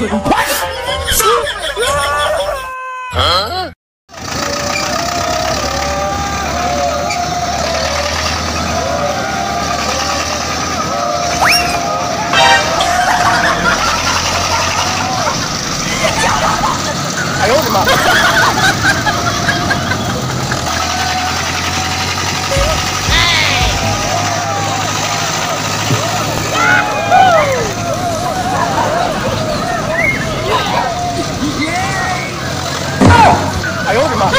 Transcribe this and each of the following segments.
哎呦我的妈！哎呦我的妈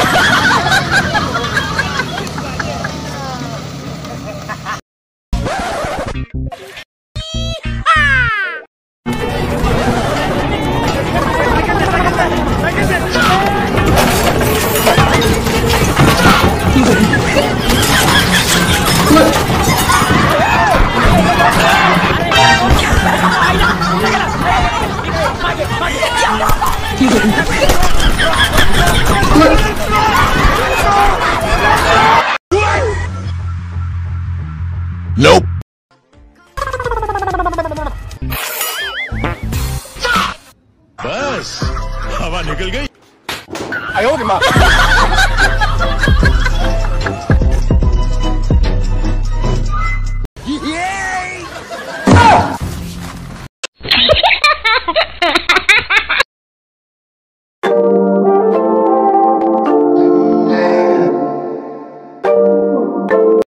Nope. बस हवा निकल गई आयोग माँ